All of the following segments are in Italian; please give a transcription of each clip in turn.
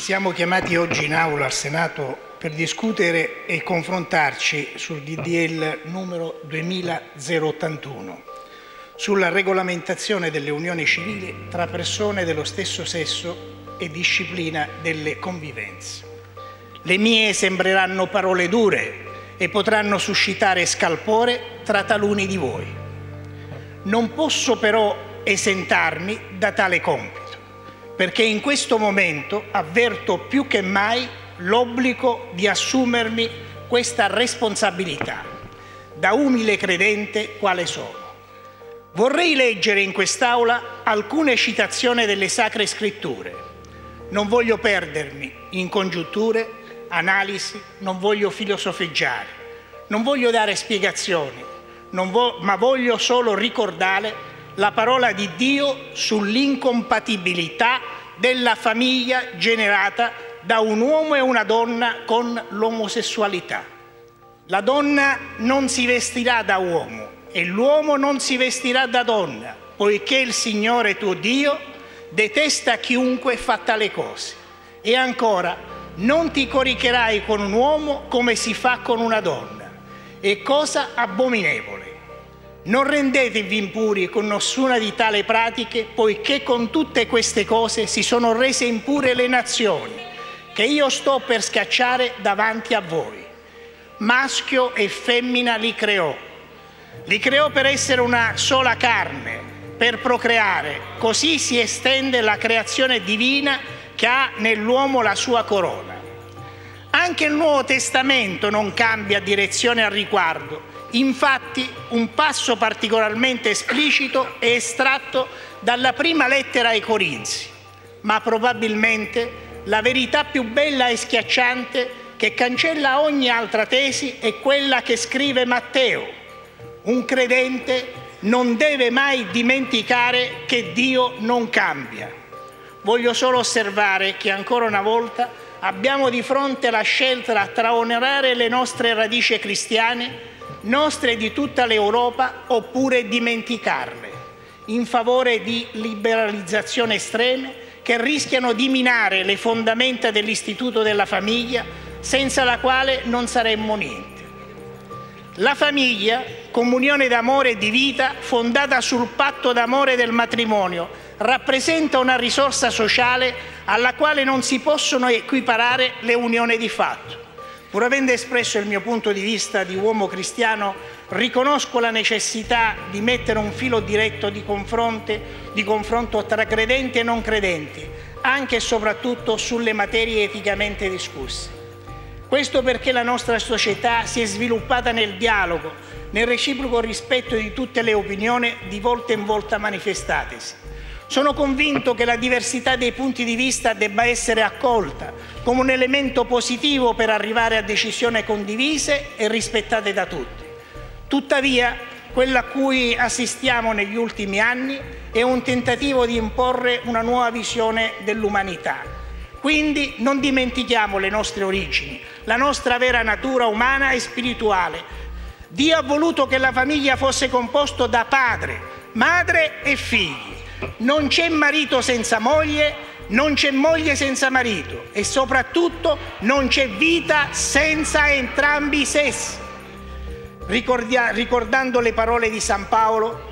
Siamo chiamati oggi in aula al Senato per discutere e confrontarci sul DDL numero 2081 sulla regolamentazione delle unioni civili tra persone dello stesso sesso e disciplina delle convivenze. Le mie sembreranno parole dure e potranno suscitare scalpore tra taluni di voi. Non posso però esentarmi da tale compito perché in questo momento avverto più che mai l'obbligo di assumermi questa responsabilità, da umile credente quale sono. Vorrei leggere in quest'Aula alcune citazioni delle Sacre Scritture. Non voglio perdermi in congiunture, analisi, non voglio filosofeggiare, non voglio dare spiegazioni, vo- ma voglio solo ricordare la parola di Dio sull'incompatibilità della famiglia generata da un uomo e una donna con l'omosessualità. La donna non si vestirà da uomo e l'uomo non si vestirà da donna, poiché il Signore tuo Dio detesta chiunque fa tale cose. E ancora, non ti coricherai con un uomo come si fa con una donna. È cosa abominevole. Non rendetevi impuri con nessuna di tale pratiche, poiché con tutte queste cose si sono rese impure le nazioni, che io sto per scacciare davanti a voi. Maschio e femmina li creò. Li creò per essere una sola carne, per procreare. Così si estende la creazione divina che ha nell'uomo la sua corona. Anche il Nuovo Testamento non cambia direzione al riguardo Infatti un passo particolarmente esplicito è estratto dalla prima lettera ai Corinzi, ma probabilmente la verità più bella e schiacciante che cancella ogni altra tesi è quella che scrive Matteo. Un credente non deve mai dimenticare che Dio non cambia. Voglio solo osservare che ancora una volta abbiamo di fronte la scelta tra onorare le nostre radici cristiane nostre di tutta l'Europa oppure dimenticarle in favore di liberalizzazioni estreme che rischiano di minare le fondamenta dell'istituto della famiglia senza la quale non saremmo niente. La famiglia, comunione d'amore e di vita fondata sul patto d'amore del matrimonio, rappresenta una risorsa sociale alla quale non si possono equiparare le unioni di fatto. Pur avendo espresso il mio punto di vista di uomo cristiano, riconosco la necessità di mettere un filo diretto di, di confronto tra credenti e non credenti, anche e soprattutto sulle materie eticamente discusse. Questo perché la nostra società si è sviluppata nel dialogo, nel reciproco rispetto di tutte le opinioni di volta in volta manifestatesi sono convinto che la diversità dei punti di vista debba essere accolta come un elemento positivo per arrivare a decisioni condivise e rispettate da tutti. Tuttavia, quello a cui assistiamo negli ultimi anni è un tentativo di imporre una nuova visione dell'umanità. Quindi non dimentichiamo le nostre origini, la nostra vera natura umana e spirituale. Dio ha voluto che la famiglia fosse composta da padre, madre e figli non c'è marito senza moglie, non c'è moglie senza marito e soprattutto non c'è vita senza entrambi i sessi. Ricordia, ricordando le parole di San Paolo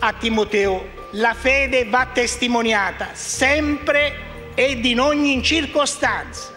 a Timoteo, la fede va testimoniata sempre ed in ogni circostanza.